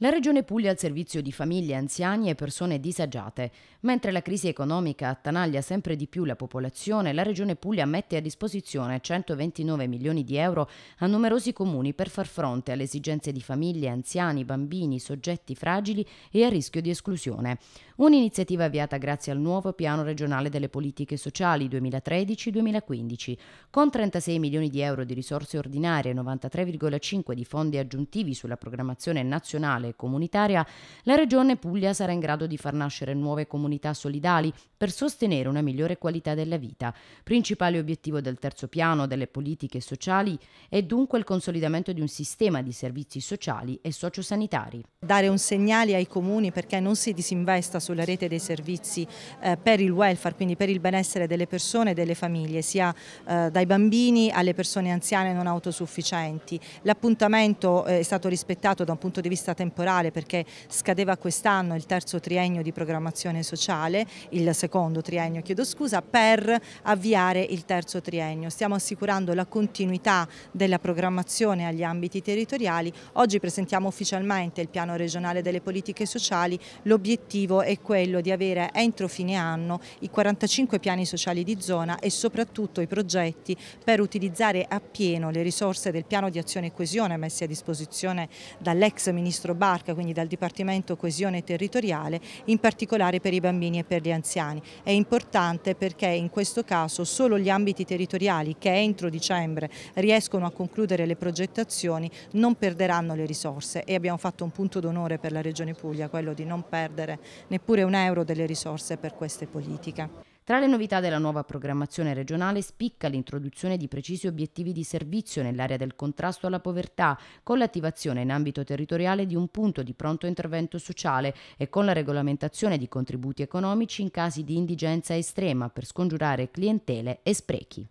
La Regione Puglia al servizio di famiglie, anziani e persone disagiate. Mentre la crisi economica attanaglia sempre di più la popolazione, la Regione Puglia mette a disposizione 129 milioni di euro a numerosi comuni per far fronte alle esigenze di famiglie, anziani, bambini, soggetti fragili e a rischio di esclusione. Un'iniziativa avviata grazie al nuovo piano regionale delle politiche sociali 2013-2015, con 36 milioni di euro di risorse ordinarie e 93,5 di fondi aggiuntivi sulla programmazione nazionale e comunitaria, la Regione Puglia sarà in grado di far nascere nuove comunità solidali per sostenere una migliore qualità della vita. Principale obiettivo del terzo piano delle politiche sociali è dunque il consolidamento di un sistema di servizi sociali e sociosanitari. Dare un segnale ai comuni perché non si disinvesta sulla rete dei servizi eh, per il welfare, quindi per il benessere delle persone e delle famiglie, sia eh, dai bambini alle persone anziane non autosufficienti. L'appuntamento eh, è stato rispettato da un punto di vista temporale temporale perché scadeva quest'anno il terzo triennio di programmazione sociale, il secondo triennio chiedo scusa, per avviare il terzo triennio. Stiamo assicurando la continuità della programmazione agli ambiti territoriali. Oggi presentiamo ufficialmente il piano regionale delle politiche sociali, l'obiettivo è quello di avere entro fine anno i 45 piani sociali di zona e soprattutto i progetti per utilizzare appieno le risorse del piano di azione e coesione messi a disposizione dall'ex ministro Barca Barca, quindi dal Dipartimento Coesione Territoriale, in particolare per i bambini e per gli anziani. È importante perché in questo caso solo gli ambiti territoriali che entro dicembre riescono a concludere le progettazioni non perderanno le risorse e abbiamo fatto un punto d'onore per la Regione Puglia, quello di non perdere neppure un euro delle risorse per queste politiche. Tra le novità della nuova programmazione regionale spicca l'introduzione di precisi obiettivi di servizio nell'area del contrasto alla povertà, con l'attivazione in ambito territoriale di un punto di pronto intervento sociale e con la regolamentazione di contributi economici in casi di indigenza estrema per scongiurare clientele e sprechi.